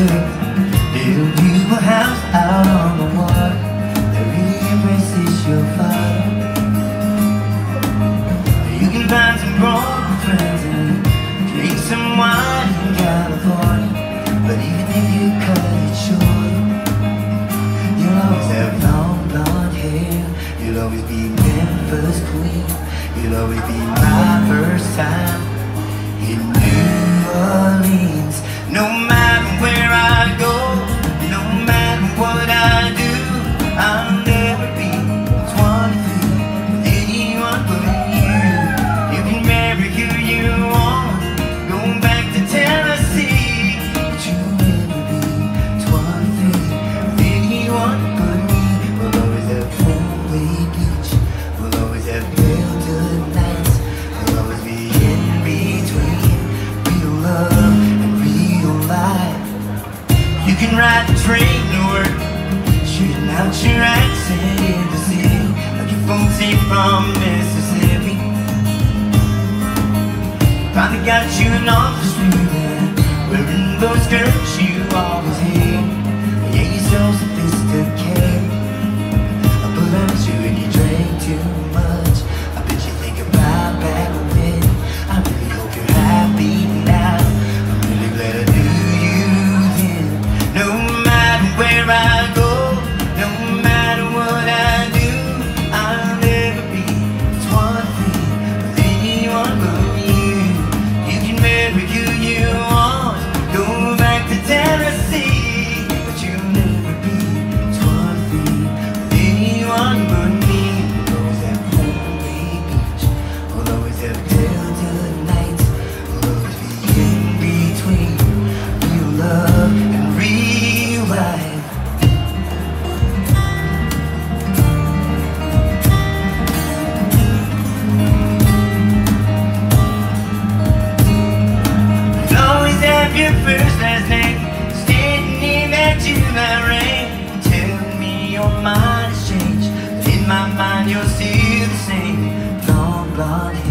Build you a house out on the water. That really embraces your father. You can find some broken friends and Drink some wine in California. But even if you cut it short You'll always have long blonde hair. You'll always be Memphis queen. You'll always be my first time In New Orleans. No matter ride the train to work Shooting out your accent in the city Like a phone tape from Mississippi. Finally got you an office God